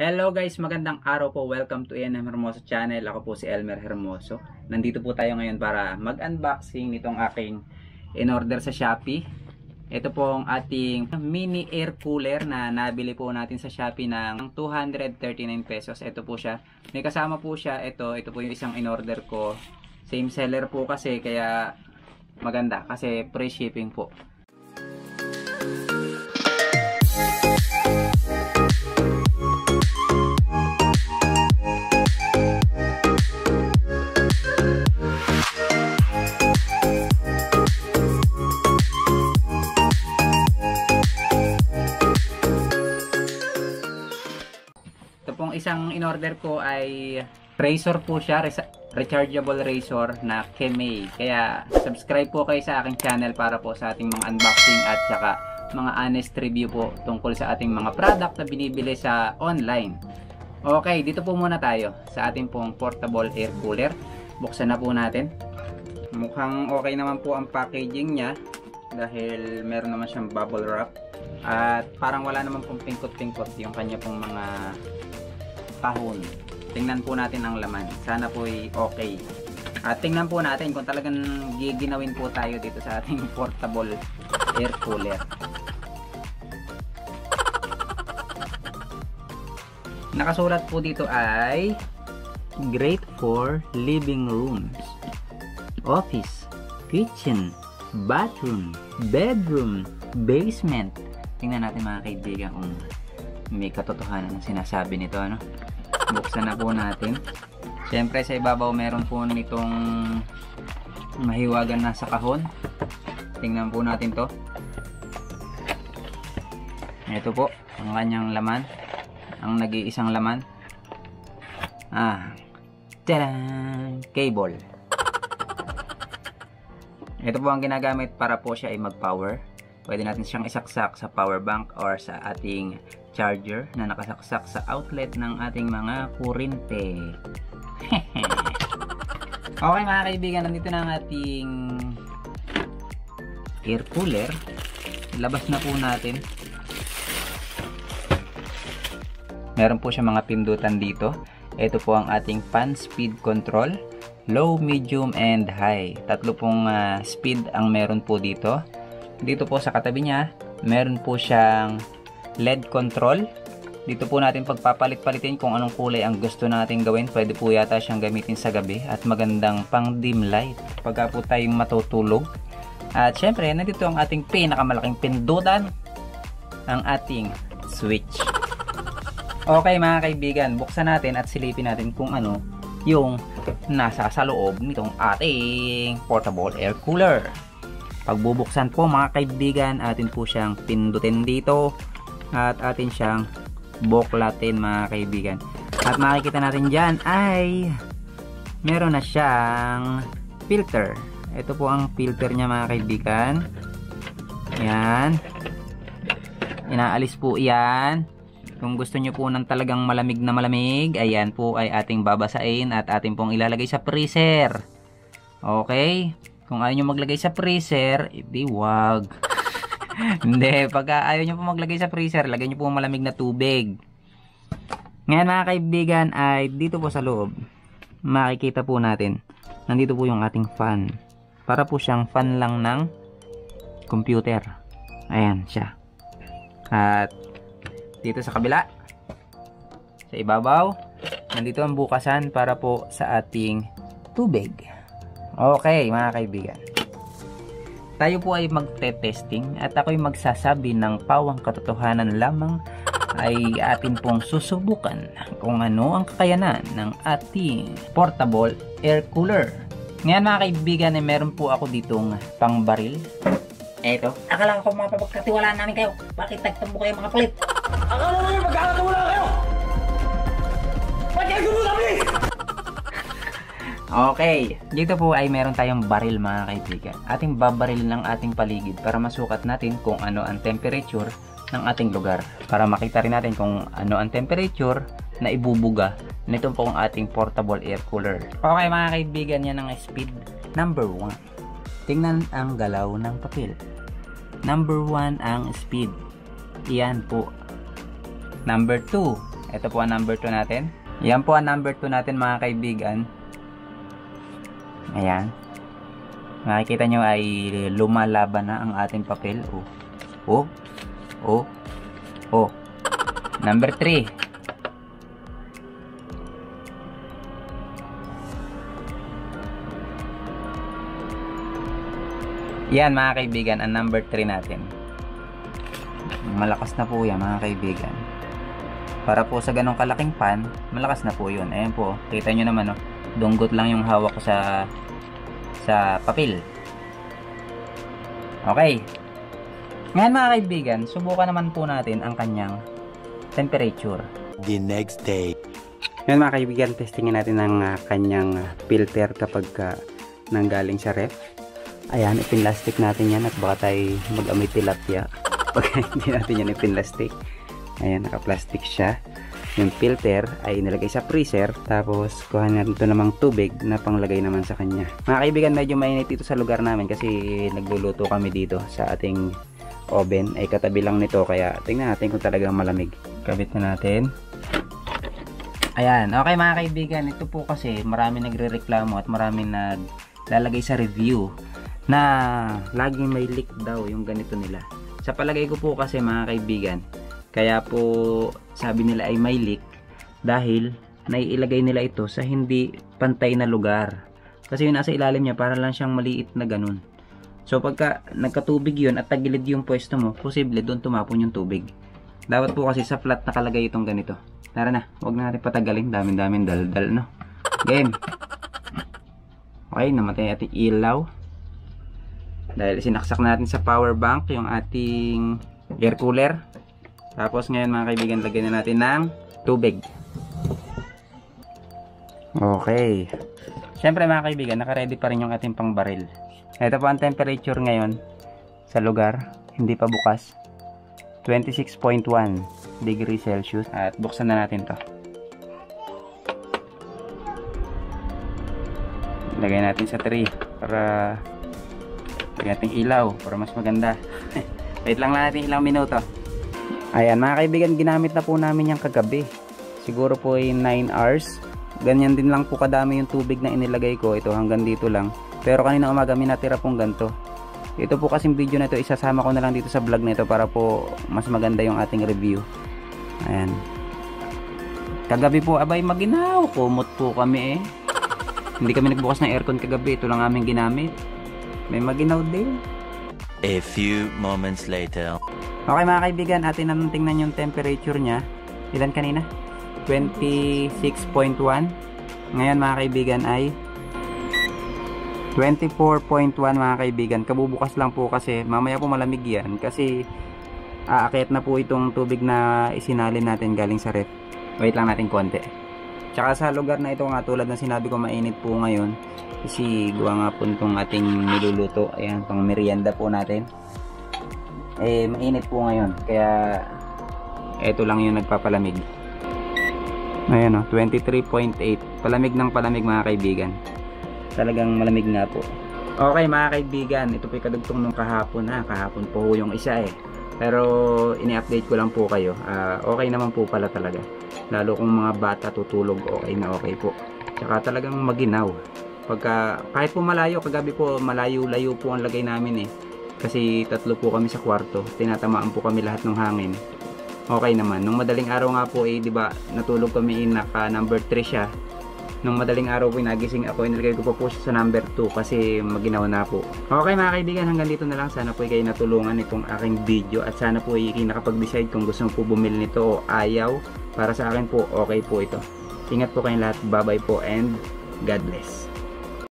Hello guys, magandang araw po. Welcome to ENM Hermoso Channel. Ako po si Elmer Hermoso. Nandito po tayo ngayon para mag-unboxing nitong aking in-order sa Shopee. Ito po ang ating mini air cooler na nabili po natin sa Shopee ng 239 pesos. Ito po siya. May kasama po siya. Ito, ito po yung isang in-order ko. Same seller po kasi kaya maganda kasi free shipping po. Isang in-order ko ay razor po siya, rechargeable razor na Kemei. Kaya subscribe po kayo sa aking channel para po sa ating mga unboxing at saka mga honest review po tungkol sa ating mga product na binibili sa online. Okay, dito po muna tayo sa ating pong portable air cooler. Buksan na po natin. Mukhang okay naman po ang packaging niya dahil meron naman siyang bubble wrap at parang wala naman pong pingkot-pingkot yung kanya pong mga kahon. Tingnan po natin ang laman. Sana po ay okay. At tingnan po natin kung talagang giginawin po tayo dito sa ating portable air cooler. Nakasulat po dito ay great for living rooms, office, kitchen, bathroom, bedroom, basement. Tingnan natin mga kaibigan kung may katotohanan ang sinasabi nito ano. Buksan na po natin. Siyempre sa ibabaw meron po nitong mahiwagan na sa kahon. Tingnan po natin to. Ito po ang kanyang laman. Ang nag-iisang laman. Ah. Tadaan! Cable. Ito po ang ginagamit para po siya ay mag-power. Pwede natin siyang isaksak sa power bank or sa ating charger na nakasaksak sa outlet ng ating mga kurente. okay mga kaibigan, nandito na ang ating air cooler. Labas na po natin. Meron po siya mga pindutan dito. Ito po ang ating fan speed control. Low, medium, and high. Tatlo pong uh, speed ang meron po dito. Dito po sa katabi niya, meron po siyang LED control. Dito po natin pagpapalit-palitin kung anong kulay ang gusto natin gawin. Pwede po yata siyang gamitin sa gabi at magandang pang dim light pagka po tayong matutulog. At syempre, nandito ang ating pinakamalaking pindutan, ang ating switch. Okay mga kaibigan, buksan natin at silipin natin kung ano yung nasa sa loob nitong ating portable air cooler. Pagbubuksan po mga kaibigan, atin po siyang pindutin dito at atin siyang buklatin mga kaibigan. At makikita natin dyan ay meron na siyang filter. Ito po ang filter niya mga kaibigan. Yan. Inaalis po yan. Kung gusto nyo po ng talagang malamig na malamig, ayan po ay ating babasain at ating pong ilalagay sa freezer. Okay? Kung ayaw nyo maglagay sa freezer, hindi wag. hindi, pag ayaw nyo po maglagay sa freezer, lagay nyo po malamig na tubig. Ngayon mga kaibigan ay dito po sa loob, makikita po natin, nandito po yung ating fan. Para po siyang fan lang ng computer. Ayan siya. At dito sa kabila sa ibabaw nandito ang bukasan para po sa ating tubig okay mga kaibigan tayo po ay magte-testing at ako'y magsasabi ng pawang katotohanan lamang ay atin pong susubukan kung ano ang kakayanan ng ating portable air cooler. Ngayon mga kaibigan ay meron po ako ditong pang baril eto akala ko mga papagkatiwalaan namin kayo. Bakit tagtambo kayo mga palit Akala mo yung magkakatula kayo! Ba't kayo gumunta, please? Okay, dito po ay meron tayong baril mga kaibigan. Ating babaril ng ating paligid para masukat natin kung ano ang temperature ng ating lugar. Para makita rin natin kung ano ang temperature na ibubuga nito po ang ating portable air cooler. Okay mga kaibigan, yan ang speed number 1. Tingnan ang galaw ng papel. Number 1 ang speed. Iyan po Number 2, Ito po ang number 2 natin. Yan po ang number 2 natin mga kaibigan. Ayan. Makikita nyo ay lumalaban na ang ating papel. Oh. Oh. Oh. Oh. Number 3. Yan mga kaibigan, ang number 3 natin. Malakas na po yan mga kaibigan. Para po sa ganong kalaking pan, malakas na po yun. Ayan po, kita nyo naman, oh, dunggot lang yung hawak ko sa sa papel. Okay. Ngayon mga kaibigan, subukan naman po natin ang kanyang temperature. The next day. Yan mga kaibigan, testingin natin ang uh, kanyang uh, filter kapag uh, nanggaling sa ref. Ayan, ipinlastic natin yan at baka tayo mag-amoy tilapia. Pag hindi natin yan ipinlastic. Ayan, naka-plastic siya. Yung filter ay inilagay sa freezer. Tapos, kuha natin ito namang tubig na panglagay naman sa kanya. Mga kaibigan, medyo mainit dito sa lugar namin kasi nagluluto kami dito sa ating oven. Ay katabi lang nito kaya tingnan natin kung talagang malamig. Kabit na natin. Ayan, okay mga kaibigan, ito po kasi marami nagre-reklamo at marami naglalagay sa review na laging may leak daw yung ganito nila. Sa palagay ko po kasi mga kaibigan, kaya po sabi nila ay may leak dahil naiilagay nila ito sa hindi pantay na lugar. Kasi yung nasa ilalim niya para lang siyang maliit na ganun. So pagka nagkatubig yun at tagilid yung pwesto mo, posible doon tumapon yung tubig. Dapat po kasi sa flat nakalagay itong ganito. Tara na, huwag na natin patagalin. Damin-damin dal-dal, no? Game! Okay, namatay ating ilaw. Dahil sinaksak natin sa power bank yung ating air cooler. Tapos ngayon mga kaibigan, lagyan na natin ng tubig. Okay. Siyempre mga kaibigan, naka-ready pa rin yung ating pang baril. Ito po ang temperature ngayon sa lugar. Hindi pa bukas. 26.1 degree Celsius. At buksan na natin to. Lagay natin sa tray para lagyan natin ilaw para mas maganda. Wait lang lang natin ilang minuto. Ayan mga kaibigan, ginamit na po namin yung kagabi. Siguro po ay 9 hours. Ganyan din lang po kadami yung tubig na inilagay ko. Ito hanggang dito lang. Pero kanina umaga may natira pong ganito. Ito po kasing video na ito isasama ko na lang dito sa vlog na ito para po mas maganda yung ating review. Ayan. Kagabi po abay maginaw. Kumot po kami eh. Hindi kami nagbukas ng aircon kagabi. Ito lang aming ginamit. May maginaw din. A few moments later. Okay mga kaibigan, atin na tingnan yung temperature niya. Ilan kanina? 26.1. Ngayon mga kaibigan ay 24.1 mga kaibigan. Kabubukas lang po kasi mamaya po malamig yan kasi aakit na po itong tubig na isinalin natin galing sa ref. Wait lang natin konti. Tsaka sa lugar na ito nga tulad ng sinabi ko mainit po ngayon kasi gawa nga po itong ating niluluto. Ayan, pang merienda po natin. Eh, mainit po ngayon. Kaya ito lang yung nagpapalamig. Ayan o, 23.8. Palamig ng palamig mga kaibigan. Talagang malamig nga po. Okay mga kaibigan, ito po yung kadugtong nung kahapon ha. Kahapon po yung isa eh. Pero ini-update ko lang po kayo. Uh, okay naman po pala talaga. Lalo kung mga bata tutulog, okay na okay po. Tsaka talagang maginaw. Pagka, kahit po malayo, kagabi po malayo-layo po ang lagay namin eh. Kasi tatlo po kami sa kwarto. Tinatamaan po kami lahat ng hangin. Okay naman. Nung madaling araw nga po eh, di ba, natulog kami in naka number 3 siya. Nung madaling araw po nagising ako inilagay ko pa po siya sa number 2 kasi maginaw na po. Okay mga kaibigan hanggang dito na lang. Sana po kayo natulungan itong aking video at sana po kayo nakapag-decide kung gusto po bumili nito o ayaw. Para sa akin po okay po ito. Ingat po kayong lahat. Bye bye po and God bless